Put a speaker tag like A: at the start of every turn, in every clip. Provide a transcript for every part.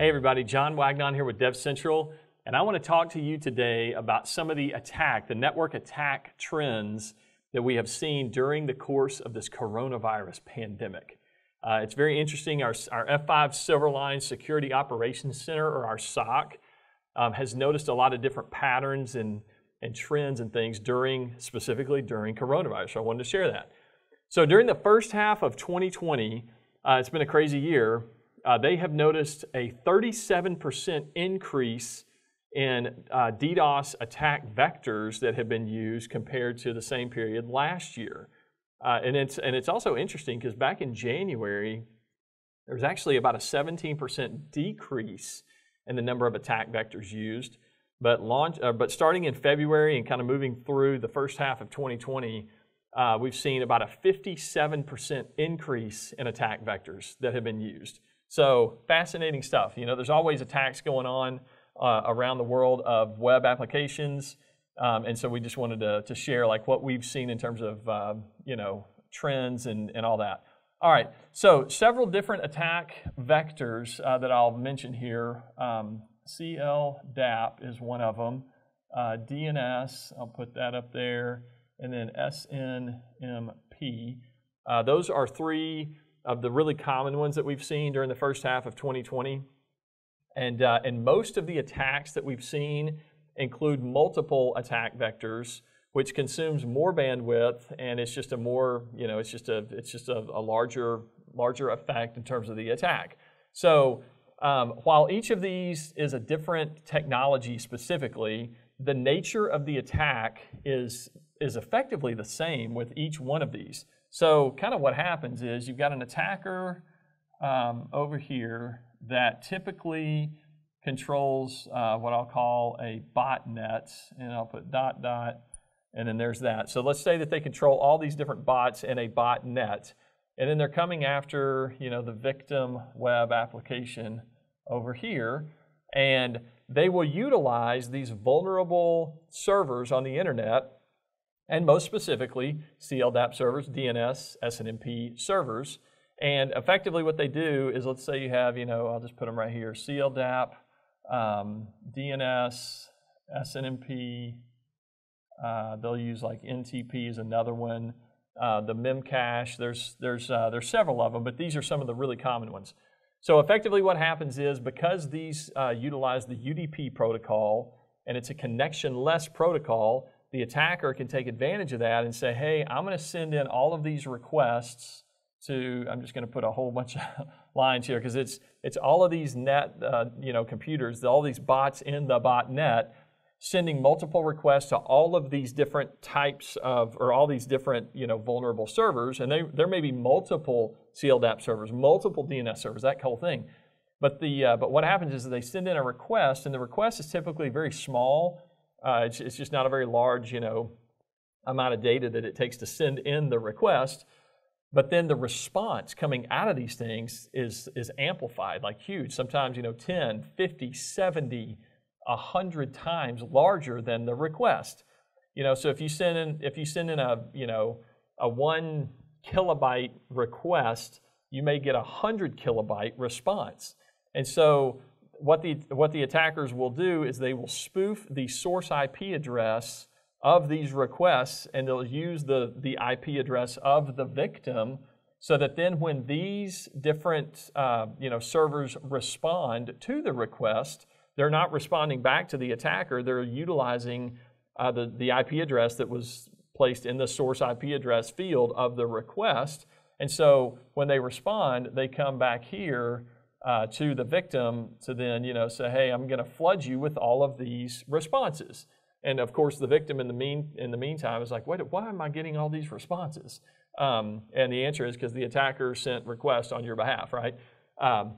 A: Hey everybody, John Wagnon here with Dev Central, and I want to talk to you today about some of the attack, the network attack trends that we have seen during the course of this coronavirus pandemic. Uh, it's very interesting. Our, our F5 Silverline Security Operations Center, or our SOC, um, has noticed a lot of different patterns and, and trends and things during, specifically during coronavirus. So I wanted to share that. So during the first half of 2020, uh, it's been a crazy year. Uh, they have noticed a 37% increase in uh, DDoS attack vectors that have been used compared to the same period last year. Uh, and, it's, and it's also interesting because back in January, there was actually about a 17% decrease in the number of attack vectors used. But, launch, uh, but starting in February and kind of moving through the first half of 2020, uh, we've seen about a 57% increase in attack vectors that have been used. So fascinating stuff. You know, there's always attacks going on uh, around the world of web applications. Um, and so we just wanted to, to share like what we've seen in terms of, uh, you know, trends and, and all that. All right, so several different attack vectors uh, that I'll mention here. Um, CLDAP is one of them. Uh, DNS, I'll put that up there. And then SNMP. Uh, those are three of the really common ones that we've seen during the first half of 2020. And, uh, and most of the attacks that we've seen include multiple attack vectors, which consumes more bandwidth, and it's just a more, you know, it's just a, it's just a, a larger, larger effect in terms of the attack. So um, while each of these is a different technology specifically, the nature of the attack is, is effectively the same with each one of these. So kind of what happens is you've got an attacker um, over here that typically controls uh, what I'll call a botnet, and I'll put dot dot, and then there's that. So let's say that they control all these different bots in a botnet, and then they're coming after you know the victim web application over here, and they will utilize these vulnerable servers on the internet, and most specifically CLDAP servers, DNS, SNMP servers, and effectively what they do is let's say you have, you know, I'll just put them right here, CLDAP, um, DNS, SNMP, uh, they'll use like NTP is another one. Uh, the Memcache, there's, there's, uh, there's several of them, but these are some of the really common ones. So effectively what happens is because these uh, utilize the UDP protocol and it's a connectionless protocol, the attacker can take advantage of that and say, hey, I'm going to send in all of these requests to, I'm just going to put a whole bunch of lines here because it's, it's all of these net, uh, you know, computers, all these bots in the botnet sending multiple requests to all of these different types of, or all these different, you know, vulnerable servers. And they, there may be multiple CLDAP servers, multiple DNS servers, that whole thing. But, the, uh, but what happens is they send in a request, and the request is typically very small. Uh, it's, it's just not a very large, you know, amount of data that it takes to send in the request. But then the response coming out of these things is, is amplified, like huge. Sometimes, you know, 10, 50, 70, 100 times larger than the request. You know, so if you send in, if you send in a, you know, a one kilobyte request, you may get a 100 kilobyte response. And so what the, what the attackers will do is they will spoof the source IP address of these requests and they'll use the, the IP address of the victim so that then when these different uh, you know, servers respond to the request, they're not responding back to the attacker, they're utilizing uh, the, the IP address that was placed in the source IP address field of the request. And so when they respond, they come back here uh, to the victim to then you know say, hey, I'm going to flood you with all of these responses. And of course, the victim in the mean in the meantime is like, wait, why am I getting all these responses? Um, and the answer is because the attacker sent requests on your behalf, right? Um,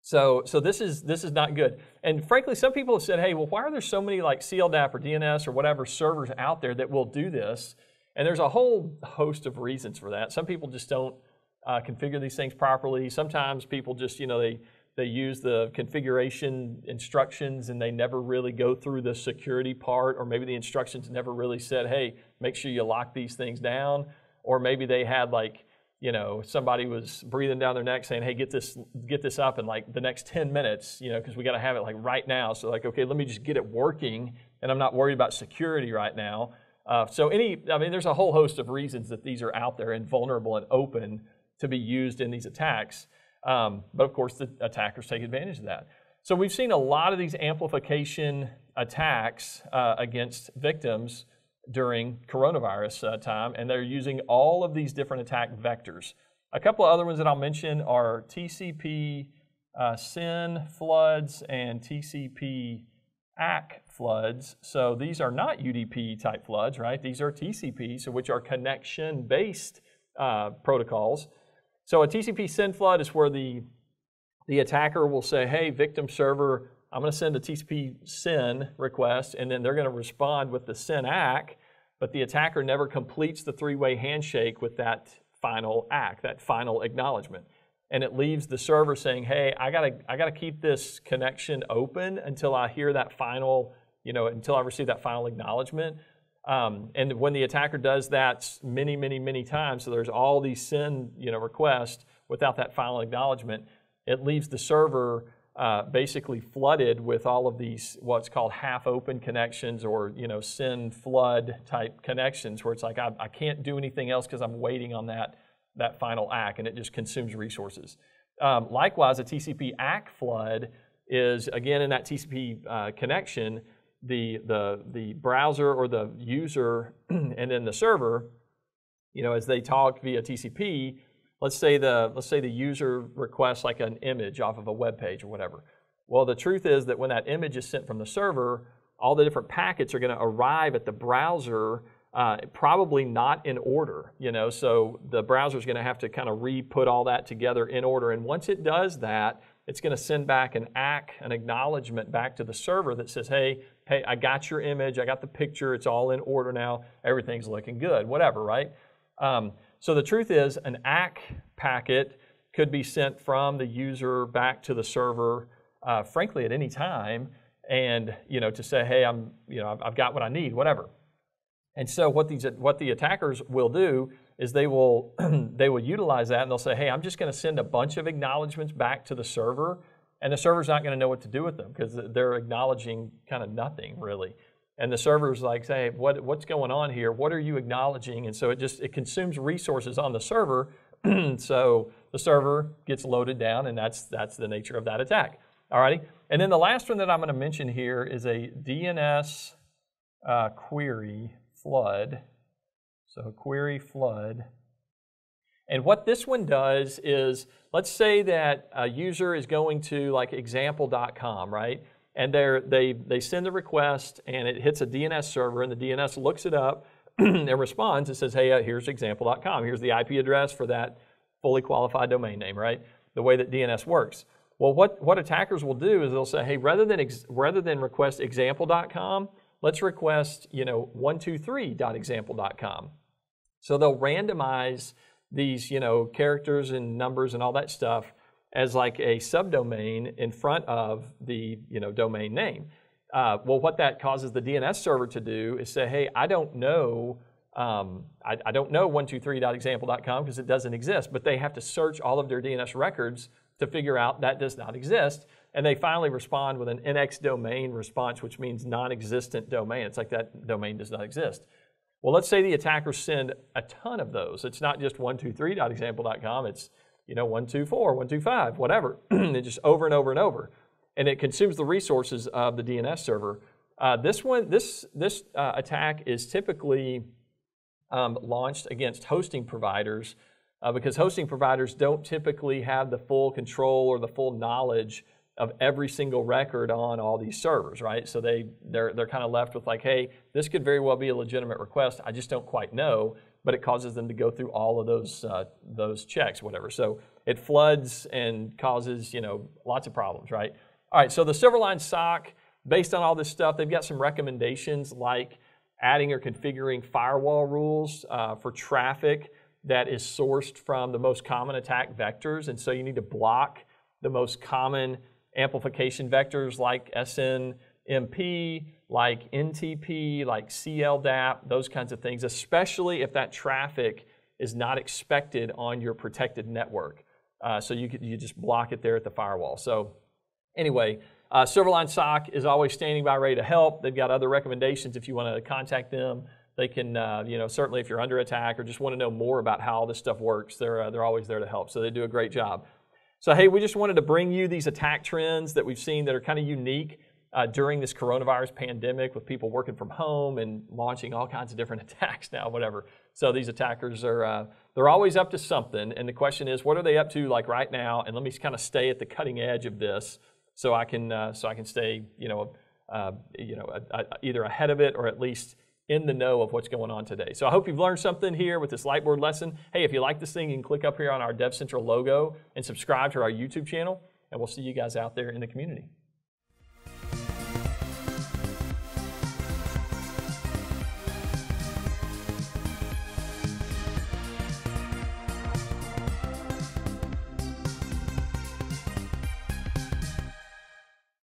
A: so, so this is this is not good. And frankly, some people have said, hey, well, why are there so many like CLDAP or DNS or whatever servers out there that will do this? And there's a whole host of reasons for that. Some people just don't uh, configure these things properly. Sometimes people just, you know, they they use the configuration instructions and they never really go through the security part, or maybe the instructions never really said, hey, make sure you lock these things down. Or maybe they had like, you know, somebody was breathing down their neck saying, "Hey, get this, get this up in like the next 10 minutes," you know, because we got to have it like right now. So like, okay, let me just get it working, and I'm not worried about security right now. Uh, so any, I mean, there's a whole host of reasons that these are out there and vulnerable and open to be used in these attacks. Um, but of course, the attackers take advantage of that. So we've seen a lot of these amplification attacks uh, against victims during coronavirus uh, time, and they're using all of these different attack vectors. A couple of other ones that I'll mention are TCP uh, SYN floods and TCP ACK floods. So these are not UDP type floods, right? These are TCP, so which are connection based uh, protocols. So a TCP SYN flood is where the the attacker will say, "Hey, victim server, I'm going to send a TCP SYN request, and then they're going to respond with the SYN ACK, but the attacker never completes the three-way handshake with that final ACK, that final acknowledgement. And it leaves the server saying, hey, I gotta, I gotta keep this connection open until I hear that final, you know, until I receive that final acknowledgement. Um, and when the attacker does that many, many, many times, so there's all these SYN you know, requests without that final acknowledgement, it leaves the server uh, basically flooded with all of these what's called half-open connections or you know SYN flood type connections where it's like I, I can't do anything else because I'm waiting on that that final ACK and it just consumes resources. Um, likewise, a TCP ACK flood is again in that TCP uh, connection, the the the browser or the user and then the server, you know, as they talk via TCP, let's say the let's say the user requests like an image off of a web page or whatever. Well, the truth is that when that image is sent from the server, all the different packets are going to arrive at the browser uh, probably not in order, you know. So the browser is going to have to kind of re-put all that together in order. And once it does that, it's going to send back an ACK, an acknowledgement back to the server that says, "Hey, hey, I got your image, I got the picture, it's all in order now, everything's looking good, whatever, right?" Um, so the truth is, an ACK packet could be sent from the user back to the server, uh, frankly, at any time, and you know to say, hey, I'm you know I've got what I need, whatever. And so what these what the attackers will do is they will they will utilize that and they'll say, hey, I'm just going to send a bunch of acknowledgments back to the server, and the server's not going to know what to do with them because they're acknowledging kind of nothing really. And the server's like say what, what's going on here? What are you acknowledging? And so it just it consumes resources on the server so the server gets loaded down and that's that's the nature of that attack. Alrighty and then the last one that i'm going to mention here is a dns uh, query flood. So a query flood and what this one does is let's say that a user is going to like example.com right and they they they send the request and it hits a DNS server and the DNS looks it up and responds and says, hey, uh, here's example.com. Here's the IP address for that fully qualified domain name, right? The way that DNS works. Well, what, what attackers will do is they'll say, hey, rather than, rather than request example.com, let's request, you know, 123.example.com. So they'll randomize these, you know, characters and numbers and all that stuff as like a subdomain in front of the you know domain name. Uh, well, what that causes the DNS server to do is say, hey, I don't know. Um, I, I, don't know 123.example.com because it doesn't exist, but they have to search all of their DNS records to figure out that does not exist. And they finally respond with an NX domain response, which means non existent domain. It's like that domain does not exist. Well, let's say the attackers send a ton of those. It's not just 123.example.com, it's you know, 124, 125, whatever. it just over and over and over. And it consumes the resources of the DNS server. Uh, this one, this, this uh, attack is typically um, launched against hosting providers uh, because hosting providers don't typically have the full control or the full knowledge of every single record on all these servers, right? So they they're they're kind of left with like, hey, this could very well be a legitimate request. I just don't quite know but it causes them to go through all of those uh, those checks, whatever. So it floods and causes you know lots of problems, right? All right, so the Silverline SOC, based on all this stuff, they've got some recommendations like adding or configuring firewall rules uh, for traffic that is sourced from the most common attack vectors, and so you need to block the most common amplification vectors like SNMP, like NTP, like CLDAP, those kinds of things, especially if that traffic is not expected on your protected network. Uh, so you, you just block it there at the firewall. So anyway, uh, Silverline SOC is always standing by ready to help. They've got other recommendations if you want to contact them. They can, uh, you know, certainly if you're under attack or just want to know more about how this stuff works, they're, uh, they're always there to help. So they do a great job. So, hey, we just wanted to bring you these attack trends that we've seen that are kind of unique uh, during this coronavirus pandemic with people working from home and launching all kinds of different attacks now, whatever. So these attackers are, uh, they're always up to something. And the question is, what are they up to like right now? And let me kind of stay at the cutting edge of this so I can, uh, so I can stay, you know, uh, you know, either ahead of it or at least in the know of what's going on today. So I hope you've learned something here with this Lightboard lesson. Hey, if you like this thing, you can click up here on our Dev Central logo and subscribe to our YouTube channel, and we'll see you guys out there in the community.